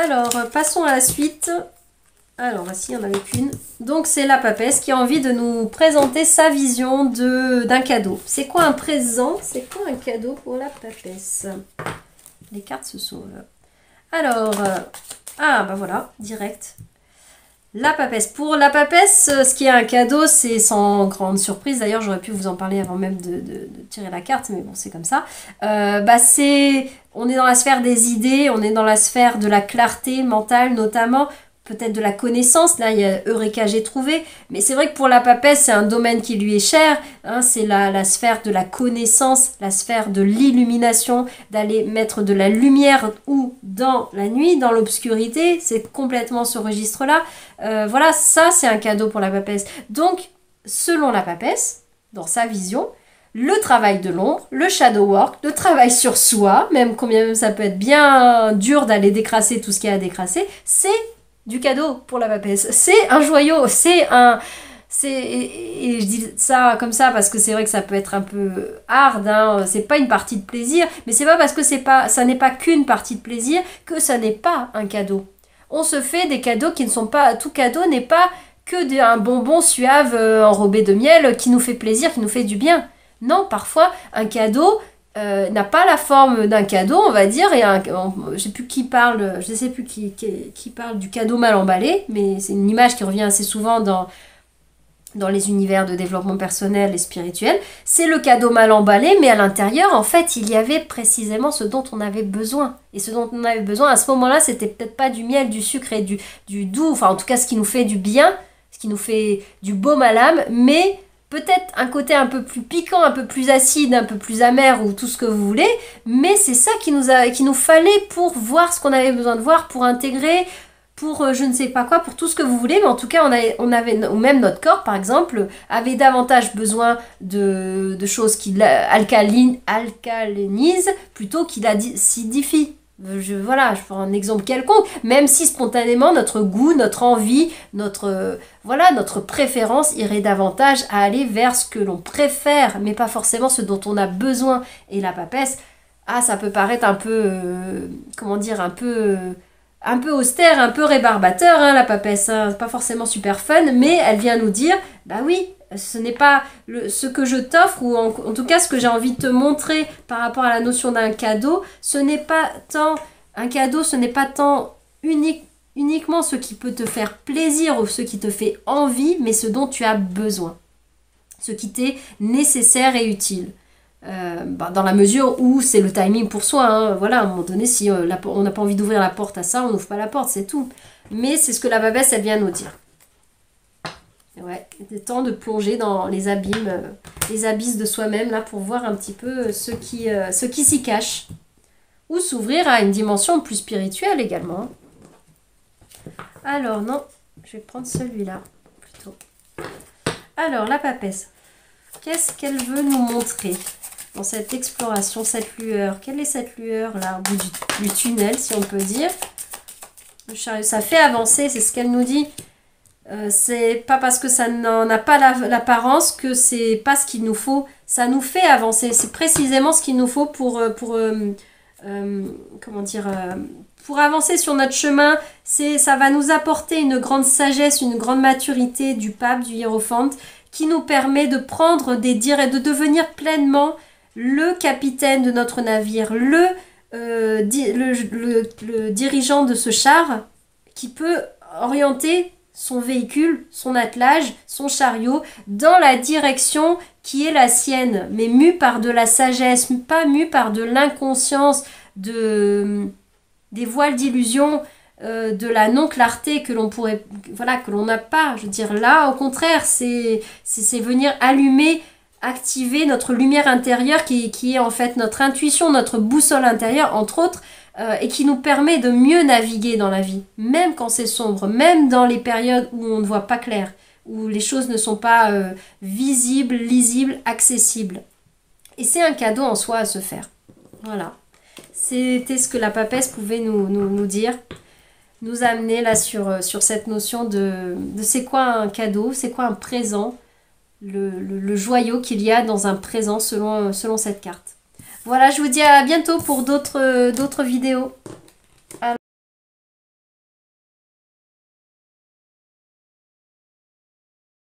Alors, passons à la suite. Alors, voici, il n'y en avait qu'une. Donc, c'est la papesse qui a envie de nous présenter sa vision d'un cadeau. C'est quoi un présent? C'est quoi un cadeau pour la papesse? Les cartes se sauvent. Alors, euh, ah, bah voilà, direct. La papesse. Pour la papesse, ce qui est un cadeau, c'est sans grande surprise. D'ailleurs, j'aurais pu vous en parler avant même de, tirer la carte, mais bon, c'est comme ça. Euh, bah, c'est, on est dans la sphère des idées, on est dans la sphère de la clarté mentale notamment peut-être de la connaissance. Là, il y a Eureka, j'ai trouvé. Mais c'est vrai que pour la papesse, c'est un domaine qui lui est cher. Hein. c'est la, sphère de la connaissance, la sphère de l'illumination, d'aller mettre de la lumière ou dans la nuit, dans l'obscurité. C'est complètement ce registre-là. Euh, voilà, ça, c'est un cadeau pour la papesse. Donc, selon la papesse, dans sa vision, le travail de l'ombre, le shadow work, le travail sur soi, même combien ça peut être bien dur d'aller décrasser tout ce qu'il y a à décrasser, c'est du cadeau pour la papesse. C'est un joyau, c'est un... C'est, et, je dis ça comme ça parce que c'est vrai que ça peut être un peu hard, hein, c'est pas une partie de plaisir, mais c'est pas parce que c'est pas, ça n'est pas qu'une partie de plaisir que ça n'est pas un cadeau. On se fait des cadeaux qui ne sont pas, tout cadeau n'est pas que un bonbon suave euh, enrobé de miel qui nous fait plaisir, qui nous fait du bien. Non, parfois un cadeau, euh, n'a pas la forme d'un cadeau, on va dire, et un, je sais plus qui parle, je sais plus qui, parle du cadeau mal emballé, mais c'est une image qui revient assez souvent dans, dans les univers de développement personnel et spirituel. C'est le cadeau mal emballé, mais à l'intérieur, en fait, il y avait précisément ce dont on avait besoin. Et ce dont on avait besoin à ce moment-là, c'était peut-être pas du miel, du sucre et du, du doux, enfin en tout cas ce qui nous fait du bien, ce qui nous fait du baume à l'âme, mais peut-être un côté un peu plus piquant, un peu plus acide, un peu plus amer ou tout ce que vous voulez, mais c'est ça qui nous, a, qui nous fallait pour voir ce qu'on avait besoin de voir, pour intégrer, pour euh, je ne sais pas quoi, pour tout ce que vous voulez, mais en tout cas on, avait, on avait ou même notre corps par exemple, avait davantage besoin de, de choses qui alcaline, alcalinisent plutôt qu'il acidifient. Je, voilà, je prends un exemple quelconque, même si spontanément notre goût, notre envie, notre, voilà, notre préférence irait davantage à aller vers ce que l'on préfère, mais pas forcément ce dont on a besoin. Et la papesse, ah, ça peut paraître un peu, euh, comment dire, un peu, un peu austère, un peu rébarbateur, hein, la papesse, hein, pas forcément super fun, mais elle vient nous dire, bah oui, ce n'est pas ce que je t'offre, ou en, tout cas ce que j'ai envie de te montrer par rapport à la notion d'un cadeau, ce n'est pas tant un cadeau, ce n'est pas tant unique, uniquement ce qui peut te faire plaisir ou ce qui te fait envie, mais ce dont tu as besoin, ce qui t'est nécessaire et utile. Euh, bah, dans la mesure où c'est le timing pour soi. Hein. Voilà, à un moment donné, si euh, on n'a pas envie d'ouvrir la porte à ça, on n'ouvre pas la porte, c'est tout. Mais c'est ce que la babesse, elle vient nous dire. Ouais, est temps de plonger dans les abîmes, euh, les abysses de soi-même, là, pour voir un petit peu ce qui, euh, ce qui s'y cache. Ou s'ouvrir à une dimension plus spirituelle également. Alors, non, je vais prendre celui-là, plutôt. Alors, la papesse. Qu'est-ce qu'elle veut nous montrer dans cette exploration, cette lueur? Quelle est cette lueur, là, au bout du, du tunnel, si on peut dire? Ça fait avancer, c'est ce qu'elle nous dit. Euh, c'est pas parce que ça n'en a pas l'apparence que c'est pas ce qu'il nous faut. Ça nous fait avancer. C'est précisément ce qu'il nous faut pour, euh, pour euh, comment dire, pour avancer sur notre chemin. C'est, ça va nous apporter une grande sagesse, une grande maturité du pape, du hiérophante, qui nous permet de prendre des dires et de devenir pleinement le capitaine de notre navire, le, le dirigeant de ce char qui peut orienter son véhicule, son attelage, son chariot, dans la direction qui est la sienne, mais mu par de la sagesse, pas mu par de l'inconscience, de des voiles d'illusion, euh, de la non-clarté que l'on pourrait, voilà, que l'on n'a pas. Je dire, là, au contraire, c'est venir allumer, activer notre lumière intérieure qui est en fait notre intuition, notre boussole intérieure, entre autres, euh, et qui nous permet de mieux naviguer dans la vie, même quand c'est sombre, même dans les périodes où on ne voit pas clair, où les choses ne sont pas euh, visibles, lisibles, accessibles. Et c'est un cadeau en soi à se faire. Voilà. C'était ce que la papesse pouvait nous, nous, dire, nous amener là sur, euh, cette notion de, c'est quoi un cadeau, c'est quoi un présent, le, joyau qu'il y a dans un présent selon cette carte. Voilà, je vous dis à bientôt pour d'autres vidéos.